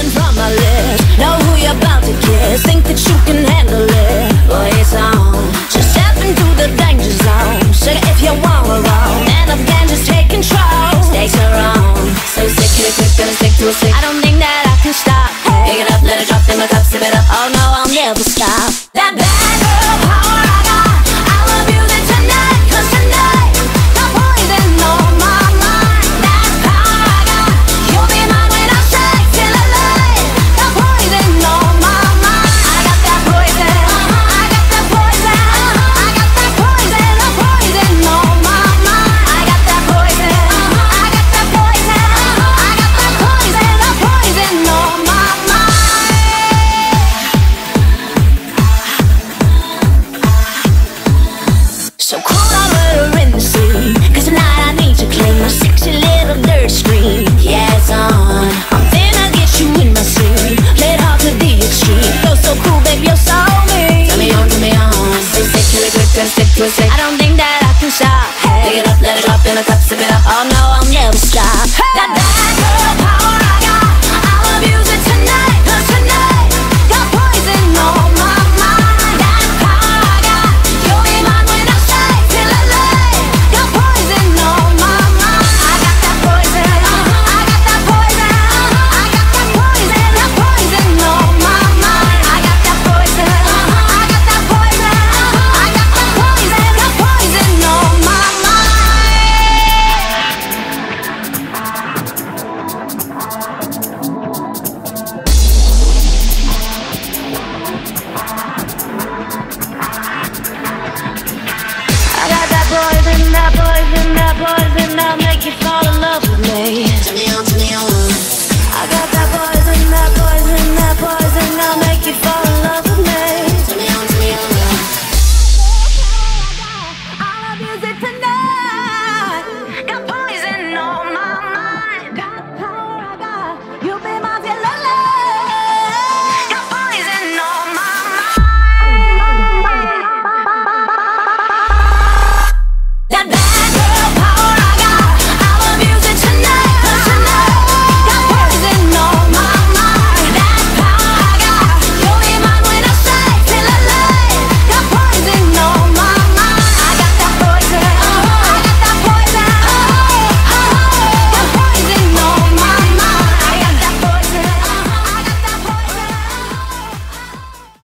dripping from my lips. Know who you're about to kiss. Think that you can handle it. Boy, it's on. Just step into the danger zone. Sugar, if you wanna roll. And again, just take control. Stakes are on. So sick, it quick, gonna stick to a stick. I don't think that I can stop. Pick it up, let it drop in my cup, sip it up. Oh no, I'll never stop. twist. I don't think that I can stop. Hey. Pick it up, let it drop in a cup, sip it up. Oh no, I'll never stop. Hey.